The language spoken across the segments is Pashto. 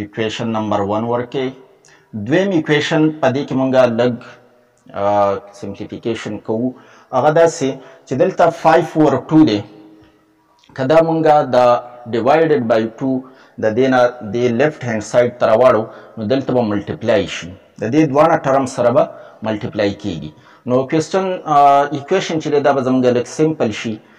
ایکویشن نمبر 1 ورکې دویم ایکویشن په دې کې مونږه لګ سمپلیفیکیشن کوو هغه دا سي چې دلته 5 ور 2 دی کدا مونږه دا ډیوایډډ بای 2 د دینا د لیفټ هاند ساید تر واړو نو دلته به ملټیپلای شي د دې دوه ټرم سره به ملټیپلای کیږي نو کوېسچن ایکویشن چې دا به زمونږ لک سیمپل شي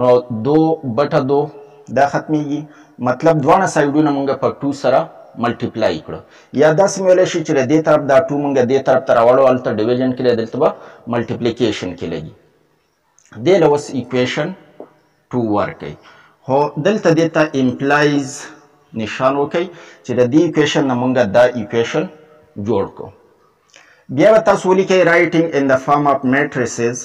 نو دو بټه دو دا ختمیږي مطلب دواړه سایډونه مونږ په ټو سره ملټیپلای کړو یا داسې ویلی شي چې د دې طرف دا ټو مونږ دې طرف ته راوړو هلته ډیویژن کې دی دلته به ملټیپلیکیشن کې لګي دې له اوس ایکویشن ټو ورکوي خو دلته دې ته امپلایز نشان وکړئ چې د دې ایکویشن نه مونږ دا ایکویشن جوړ کړو بیا به تاسو ولیکئ رایټینګ ان د فارم اف میټریسز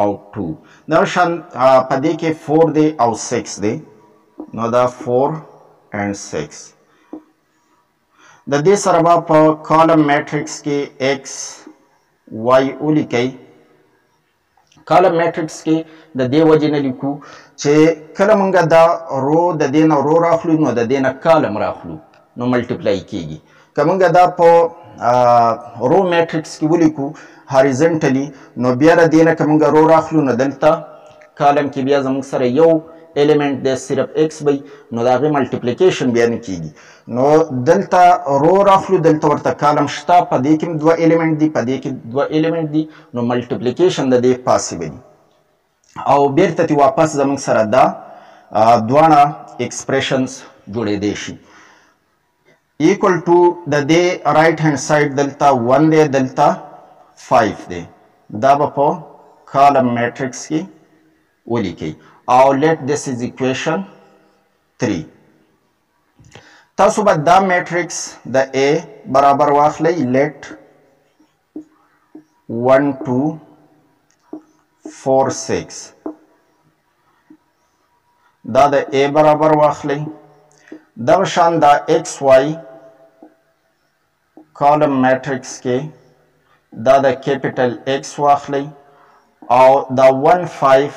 او ټو دا شان په دې کې فور دی او سکس دی نو دا فور اینډ سکس د دې سره به په کالم میټرکس کې ایکس وای ولیکئ کالم میټرکس کې د دې وجې نه لیکو چې کله مونږ دا رو د دې نه رو راخلو نو د دې نه کالم راخلو نو ملټیپلای کیږي که موږ دا په رو میټرکس کې ولیکو هاریزنټلی نو بیا را دینه که موږ رو راخلو نو دلته کالم کې بیا زموږ سره یو ایلیمنټ دی صرف ایکس بی نو د هغې ملټیپلیکیشن بیا نه کیږي نو دلته رو راخلو دلته ورته کالم شته په دې کې دوه ایلیمنټ دي په دې کې دوه ایلیمنټ دي نو ملټیپلیکیشن د دې پاسیبه دي او بیرته تی واپس زموږ سره دا دواړه ایکسپریشنز جوړېدی شي ایکول ټو د دې رائټ هاند ساید دلته 1 دی دلته 5 دی دا به په کالم میټرکس کې ولیکي او لیټ دیس از ایکویشن 3 تاسو به دا میټرکس د A برابر واخلئ لیټ ون ټو فور سکس دا د ای برابر واخلئ دغه شان دا ایکس وای کالم میټرکس کې دا د کیپټل ایکس واخلئ او دا ون فایف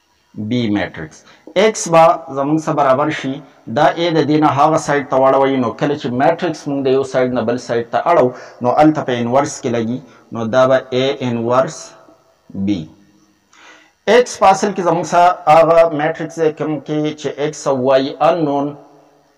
بي ميټريکس ايکس به زمونږ سره برابر شي دا اې د دې نه هغه سايډ ته واړوي نو کله چې ميټريکس مونږ د يو سايډ نه بل سايډ ته اړو نو هلته په انورس کې لګي نو دا به اې انورس بي ايکس په اصل کې زمونږ سره هغه ميټريکس دی کوم کې چې ايکس او واي انون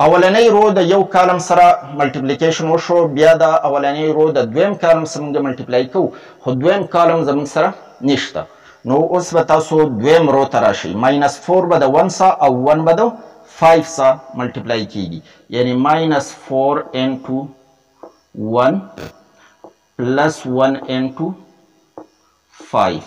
اولنۍ رو د یو کالم سره ملټیپلیکیشن وشو بیا د اولنۍ رو د دویم کالم سره موږ ملټیپلای کوو خو دویم کالم زموږ سره نشته نو اوس به تاسو دویم رو ته راشئ ماینس فور به د ون سا او ون به د فایف سا ملټیپلای کیږي یعنی ماینس فور انټو ون پلس ون انټو فایف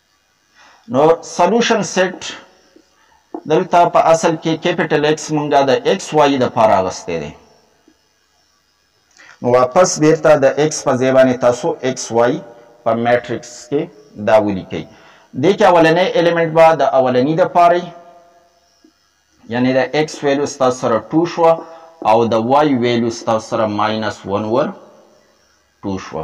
نو سلوشن سیټ دلته په اصل کې کیپټل ایکس مونږه د ایکس وای د پاره اغسته دی نو واپس بیرته د ایکس په ځای باندې تاسو ایکس وای په میټرکس کې دا ولیکئ دې کې اولنې الیمنټ به د اولنی د پاره یعنی د ایکس ویلیو ستاسو سره 2 شو او د وای ویلیو ستاسو سره ماینس 1 ور 2 شو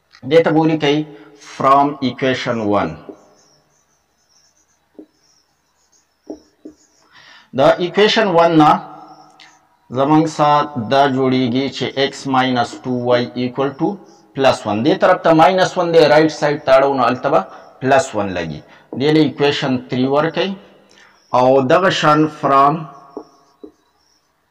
دې ته به ولیکئ فرام ایکویشن ون د ایکویشن 1 نه زمونږ سره دا جوړیږي چې x ماینس 2y ایکول ټو پلس 1 دې طرف ته ماینس 1 دی رائټ سایډ ته اړو نو هلته به پلس 1 لګي دې له ایکویشن 3 ورکوي او دغه شان فرام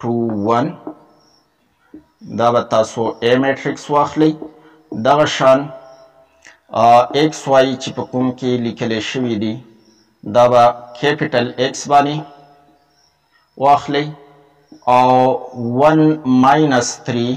ټو ون دا به تاسو ای میټرکس واخلی دغه شان ایکس وای چې په کوم کې لیکل شوی دی دا به کیپیټل ایکس باندې واخلی او 1 ماینس 3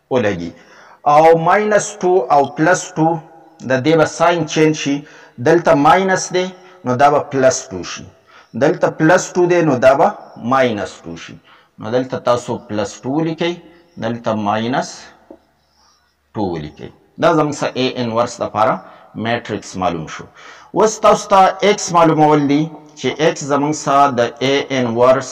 ولګي او ماینس ټو او پلس ټو د دې به ساين چینج شي دلته ماینس دی نو دا به پلس ټو شي دلته پلس ټو دی نو دا به ماینس ټو شي نو دلته تاسو پلس ټو ولیکئ دلته ماینس ټو ولیکئ دا زموږ سره ای انورس دپاره میټرکس معلوم شو اوس تاسو ته ایکس معلومول دي چې ایکس زموږ سره د ای انورس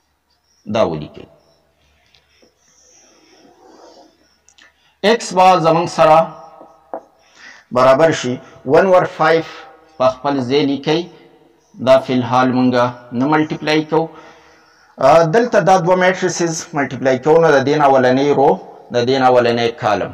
دا ولیکئ ایکس با زمونږ سره برابر شي 1 ور 5 په خپل ځای لیکئ دا فی الحال مونږه نه ملټیپلای کو دلته دا دوه میټریسز ملټیپلای کو نو د دین اولنې رو د دین اولنې کالم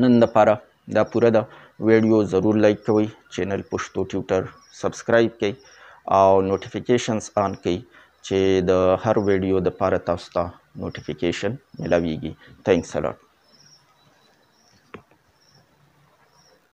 نن لپاره دا پوره ده ویډیو ضرور لایک کوئ چینل پښتو ټیوټر سبسکرایب کړئ او نوټیفیکیشنز آن کړئ چې د هر ویډیو د پاره تاسو ته نوټیفیکیشن ملاویږي ثانکس الاټ